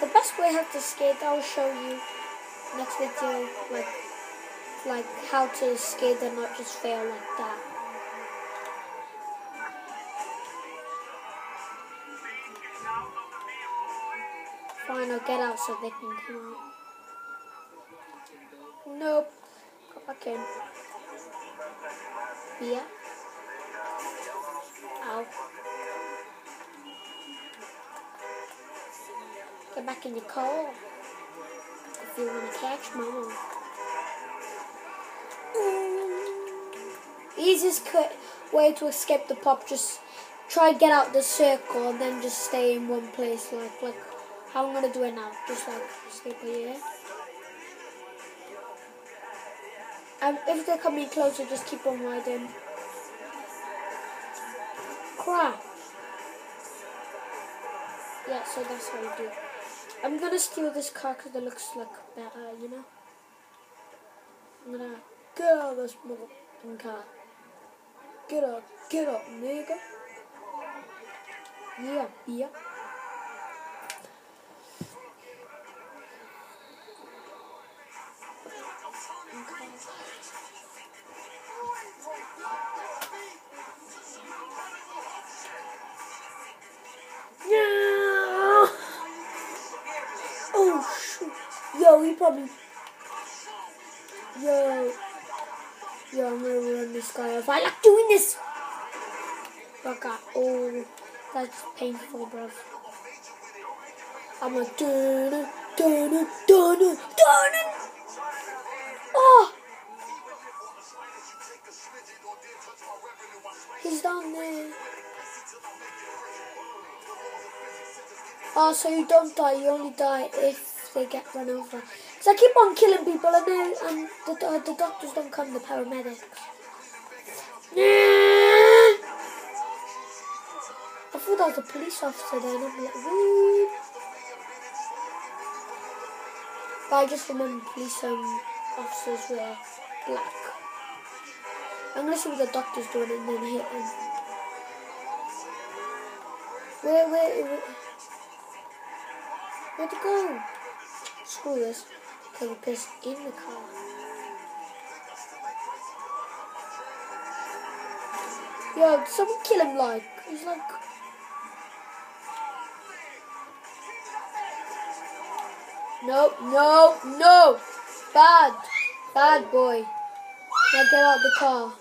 the best way how to skate, I'll show you next video, like, like how to skate and not just fail like that. Fine, I'll get out so they can come out. Nope. Go back in. Yeah. Get back in your car. If you want to catch mama. Mm. Easiest cut way to escape the pop, just try get out the circle and then just stay in one place like like how I'm gonna do it now. Just like by here. And if they're coming closer, just keep on riding. Crap. Yeah, so that's how you do it. I'm gonna steal this car because it looks like better, you know? I'm gonna get out of this motherfucking car. Get up, get up, nigga. Yeah, yeah. Yo. Yo. I'm gonna run this guy off. I like doing this. Okay. Oh, that's painful, bro. I'm a dun dun dun dun dun. Oh. He's down there. Oh, so you don't die, you only die if they get run over. Because I keep on killing people and, then, and the, uh, the doctors don't come, the paramedics. I thought that was a police officer then, I'm like. But I just remember police um, officers were black. I'm to see what the doctor's doing and then hit him. Where, where, where? Where'd go? Screw this. In the car. Yo, someone kill him like? He's like... No, no, no! Bad! Bad boy. Now get out of the car.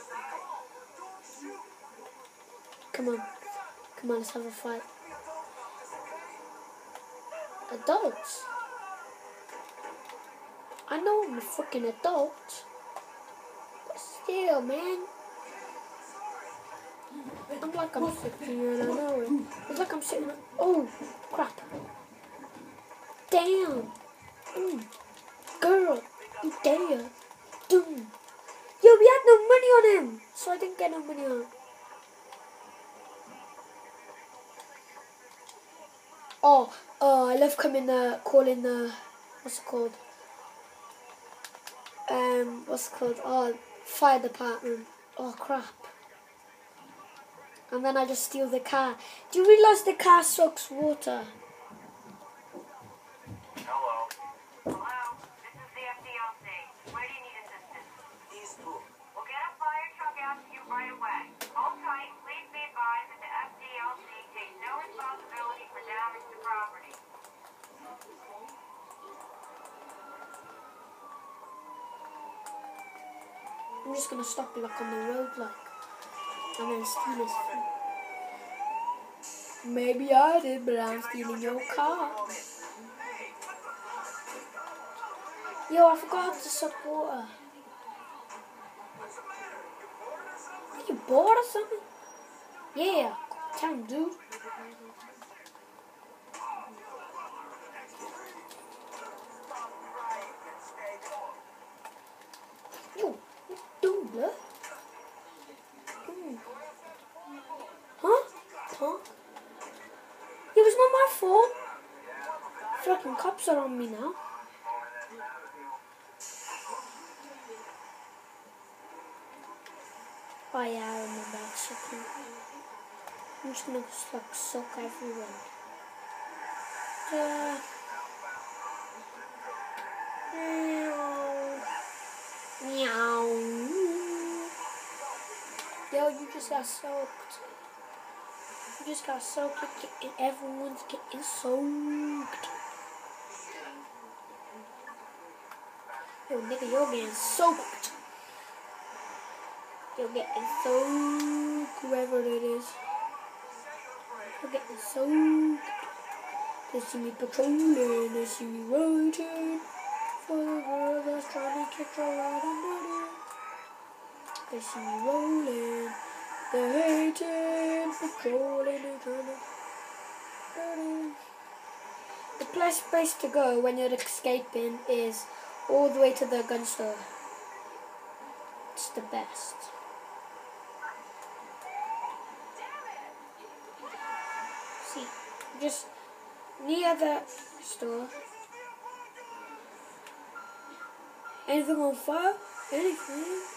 Come on. Come on, let's have a fight adults. I know I'm a freaking adult. But still, man. I'm like I'm sitting here and I know it. It's like I'm sitting Oh, crap. Damn. Mm. Girl, you dare. Doom. Yo, we had no money on him. So I didn't get no money on him. Oh, oh, I love coming, uh, calling the, what's it called? Um, what's called? Oh, fire department. Oh, crap. And then I just steal the car. Do you realise the car sucks water? I'm just gonna stop like on the road, like, and then steal his. Maybe I did, but I'm stealing your car. Yo, I forgot to suck water. Are you bored or something? Yeah, time, dude. Yo, what you doing, blood? Mm. Huh? Huh? It fault. Fucking cops are on me now. Oh yeah, I remember shit. I'm just gonna like suck everywhere. Yeah. Uh, meow. Meow. Yo, you just got soaked. Just got soaked. and Everyone's getting soaked. Yo, nigga, you're getting soaked. You're getting soaked, whoever it is. You're getting soaked. They see me patrolling, they see me riding. For the girl that's trying to catch a ride and They see me rolling, they're trying. The best place to go when you're escaping is all the way to the gun store. It's the best. See, just near the store. Anything on fire? Anything?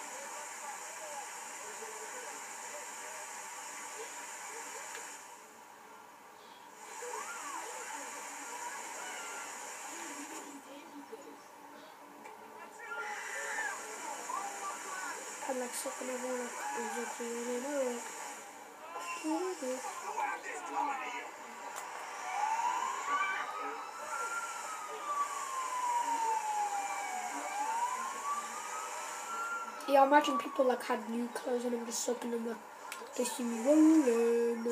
Doing it. Yeah, imagine people like had new clothes and I'm just soaking them up. They see me rolling.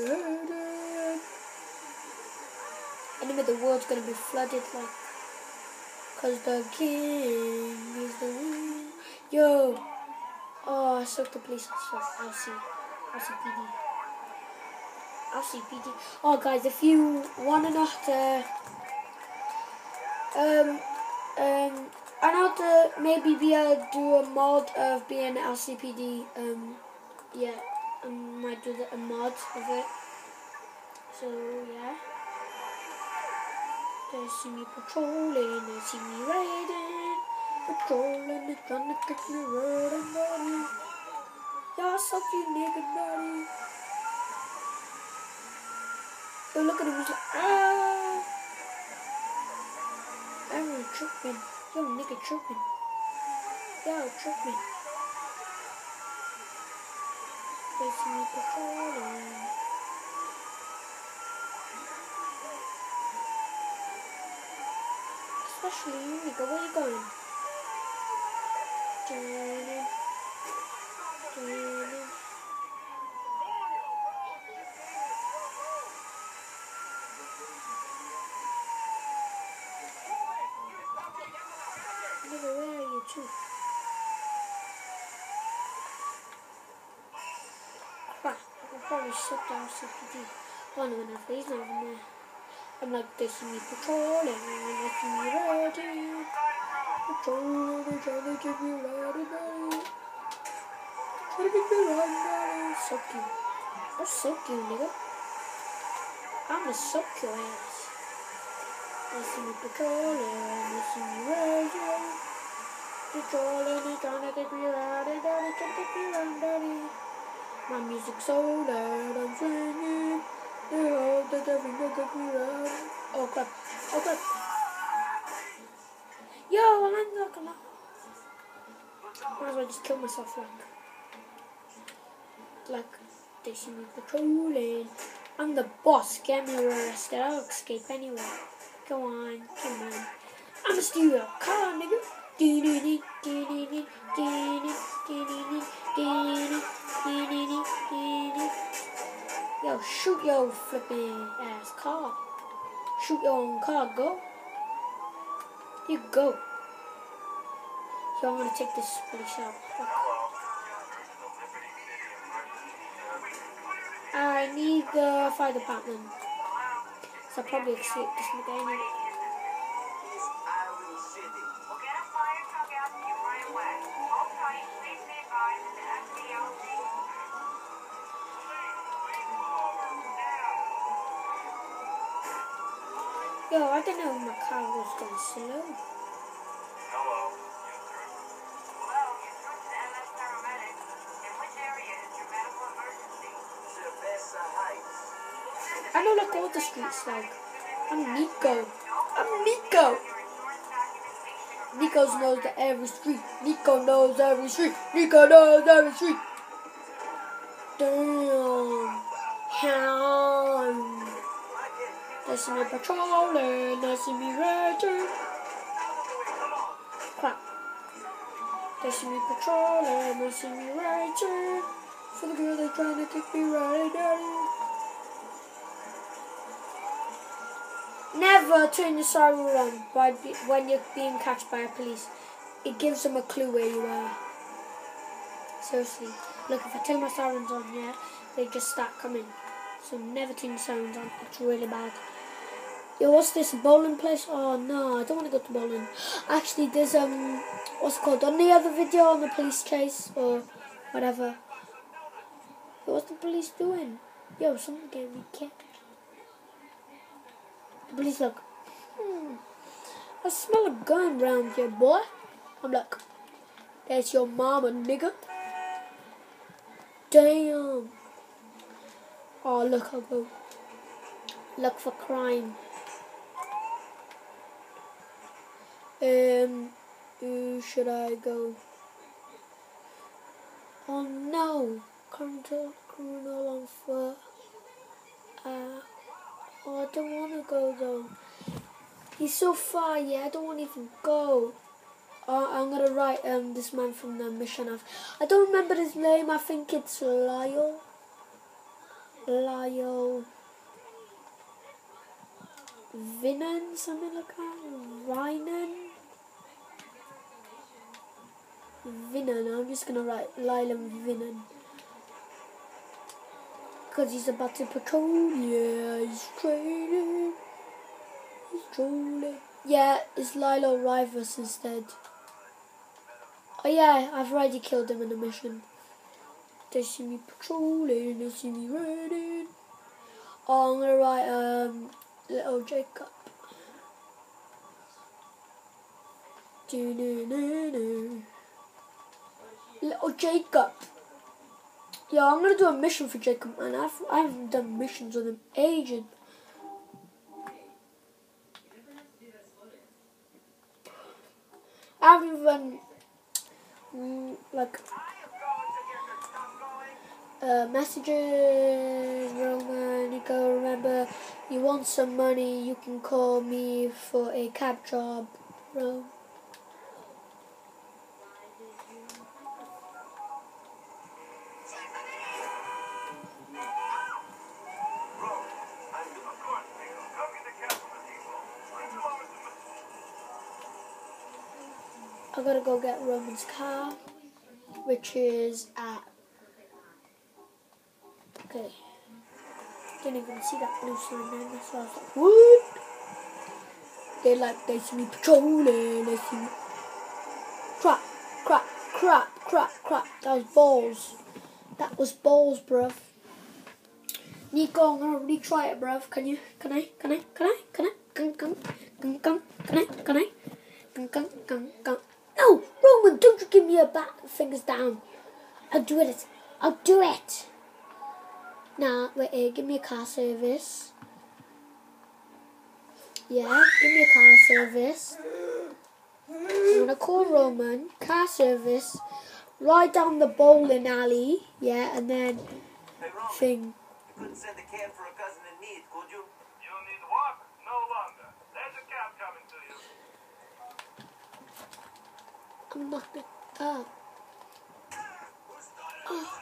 Anyway, the world's gonna be flooded like. Cause the king is the win. Yo! Oh, I soaked the police officer. LC. LCPD. LCPD. Oh, guys, if you wanna know how to. Um. Um. I know to maybe be able to do a mod of being LCPD. Um, yeah, I might do the, a mod of it. So yeah, they see me patrolling, they see me raiding, patrolling, they trying to catch me riding body. Yeah, I suck you nigga body. So look at him, he's like, ah, everyone tripping. Yo, nigga tripping. Yo, tripping. See me patrolling. Especially you, nigga. Where you going? Where you I can probably shut down CPD. Oh no, no, he's not even there. I'm like, they see me patrolling, see me riding. Patrolling, they trying to get me riding, riding. Trying to get me riding, riding. Suck you. I'll suck you, nigga. I'ma suck your ass. They see me patrolling, they see me riding. Patrolling, they trying to get me riding, riding, trying to get me riding, riding. My music's so loud, I'm singing. They they think they get me riding. Oh crap, oh crap. Yo, I'm not gonna. Might as well just kill myself, like. Like, they see me patrolling. I'm the boss, get me arrested, I'll escape anywhere. Go on, come on. I'ma steal your car, nigga. Yo, shoot your flipping ass car. Shoot your own car, go. You go. Yo, I'm gonna take this police out. I need the fire department. So I'll probably escape this that the FDLC. Yo, I don't know if my car was going slow. All the streets like I'm Niko. I'm Niko. Niko knows the every street. Niko knows every street. Niko knows every street. Damn. Hound. They see me patrolling. They see me raging. Crap. They see me patrolling. They see me raging. For the girl they trying to take me right down. Never turn your siren on by when you're being catched by a police. It gives them a clue where you are. Seriously. Look, if I turn my sirens on, yeah, they just start coming. So never turn your sirens on. It's really bad. Yo, what's this bowling place? Oh no, I don't want to go to bowling. Actually, there's um, what's it called on the other video on the police chase or whatever. Yo, what's the police doing? Yo, someone gave me kicked. Please look. Hmm. I smell a gun round here, boy. I'm like, that's your mama, nigga. Damn. Oh, look, I'll go. Look for crime. Um, who should I go? Oh no, current criminal on foot. Uh, Oh, I don't want to go though. He's so far, yeah, I don't want to even go. Oh, I'm gonna write um this man from the mission of. I don't remember his name. I think it's Lyle. Lyle. Vinnen, something like that. Rynan. Vinnen. I'm just gonna write Lyle and Vinnen. Because he's about to patrol. Yeah, he's training. He's trolling. Yeah, it's Lilo Rivers instead. Oh yeah, I've already killed him in the mission. They see me patrolling, they see me running. Oh, I'm gonna write um little Jacob. Do-do-do-do. Little Jacob. Yeah, I'm gonna do a mission for Jacob, man. I've I haven't done missions with him ages. I haven't even mm, like uh, messages, Roman. Niko, remember, you want some money? You can call me for a cab job, bro. I gotta go get Roman's car, which is at. Okay. Didn't even see that blue sign there, so I was like, what? They like, they see me patrolling, they see me. Crap, crap, crap, crap, crap. That was balls. That was balls, bruv. Niko, I'm gonna retry it, bruv. Can you? Can I? Can I? Can I? Can I? Can, can, can, can, can I? Can I? Can, can, can, can. No, Roman, don't you give me your back fingers down. I'll do it. I'll do it. Nah, wait here, give me a car service. Yeah, give me a car service. I'm gonna call Roman, car service, ride down the bowling alley, yeah, and then Hey, thing. you couldn't send a cab for a cousin in need, could you? You need walk no longer. There's a cab coming to you. Not gonna. Ah. Oh.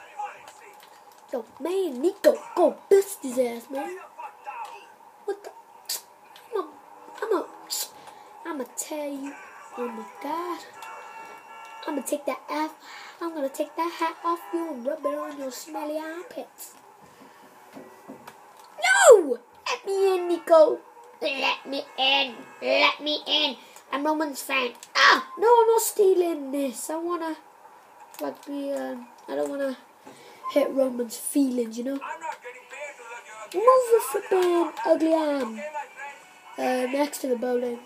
Yo, man, Niko, go bust his ass, man. What the? I'm a, I'm a, I'm gonna tell you. Oh my god. I'm gonna take that off. I'm gonna take that hat off you and rub it on your smelly armpits. No! Let me in, Niko. Let me in. Let me in. I'm Roman's friend. Ah! No, I'm not stealing this. I wanna, like, be, um, I don't wanna hit Roman's feelings, you know? I'm not getting paid to let you Move your flipping ugly arm. Uh, next to the bowling.